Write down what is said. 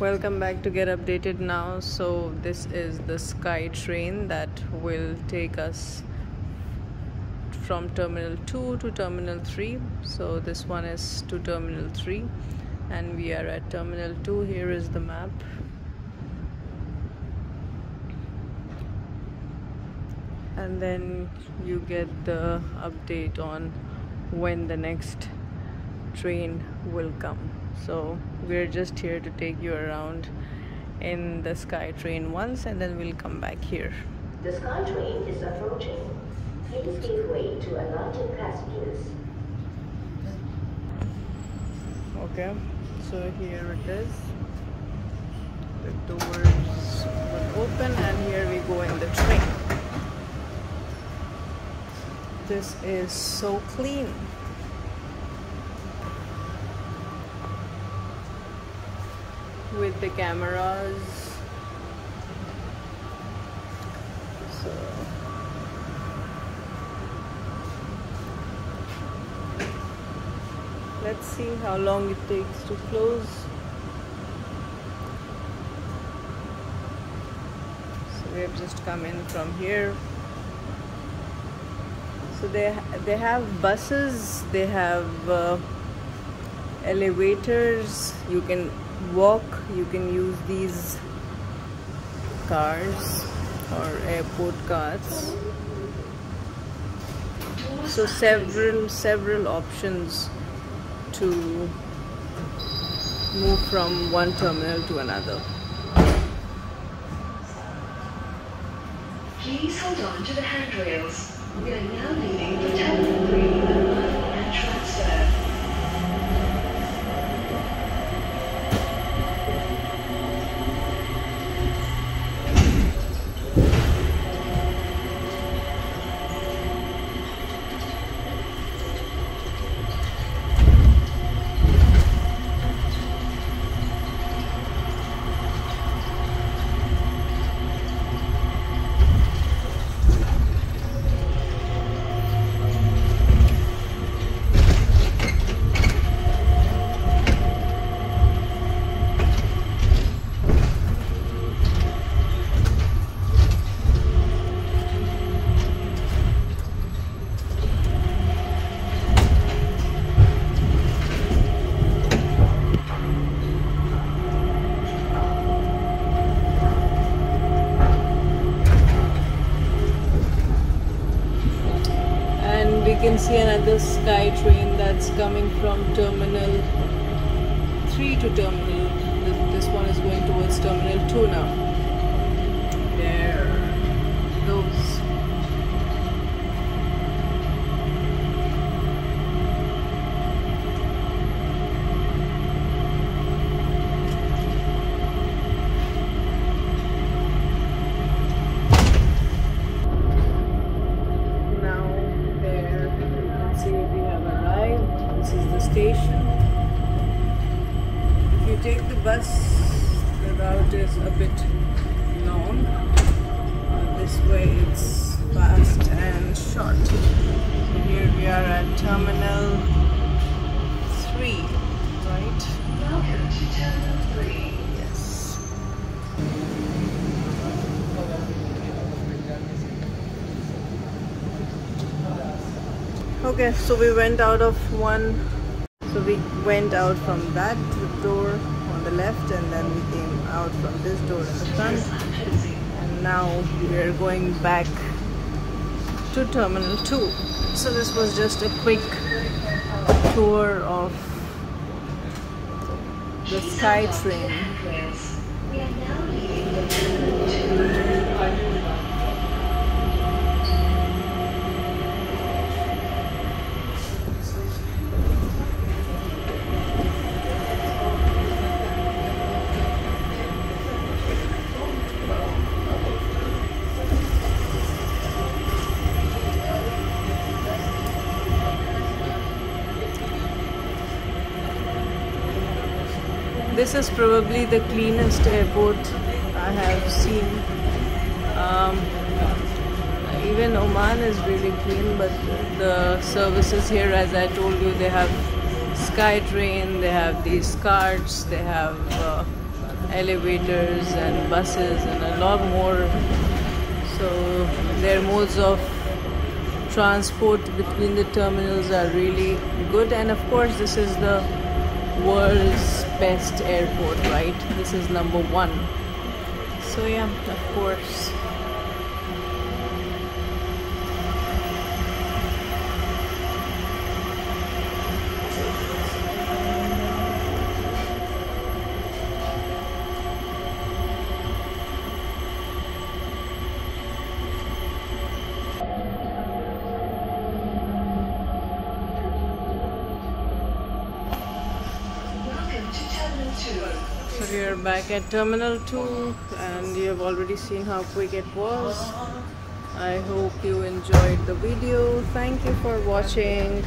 welcome back to get updated now. So this is the sky train that will take us from terminal 2 to terminal 3 so this one is to terminal 3 and we are at terminal 2 here is the map. And then you get the update on when the next train will come so we're just here to take you around in the SkyTrain once and then we'll come back here. The SkyTrain is approaching. Please give way to alighted passengers. Okay, so here it is. The doors will open and here we go in the train. This is so clean. With the cameras. So. Let's see how long it takes to close. So we have just come in from here. So they they have buses they have uh, elevators. You can walk you can use these cars or airport carts so several several options to move from one terminal to another Please hold on to the handrails. We are now leaving for Terminal 3 and transfer. Can see another sky train that's coming from terminal 3 to terminal. This one is going towards terminal 2 now. There. Those is a bit long. Uh, this way it's fast and short. So here we are at Terminal 3, right? Welcome to Terminal 3. Yes. Okay, so we went out of one so we went out from that door on the left and then we came out from this door in the front. And now we're going back to terminal 2 so this was just a quick tour of the sky this is probably the cleanest airport I have seen. Um, even Oman is really clean, but the services here, as I told you, they have SkyTrain, they have these carts, they have uh, elevators and buses and a lot more. So their modes of transport between the terminals are really good and of course this is the world's best airport right? This is number one. So yeah of course So we are back at Terminal 2 and you have already seen how quick it was. I hope you enjoyed the video. Thank you for watching.